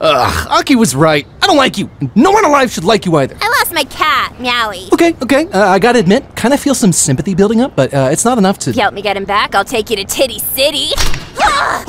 Ugh, Aki was right. I don't like you. No one alive should like you either. I lost my cat, Meowy. Okay, okay. Uh, I gotta admit, kind of feel some sympathy building up, but uh, it's not enough to. You help me get him back, I'll take you to Titty City. Ah!